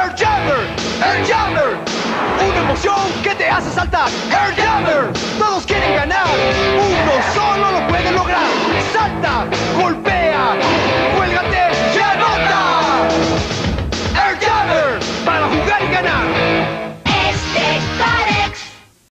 Air Jammer, Air Jammer, una emoción que te hace saltar. Air Jammer,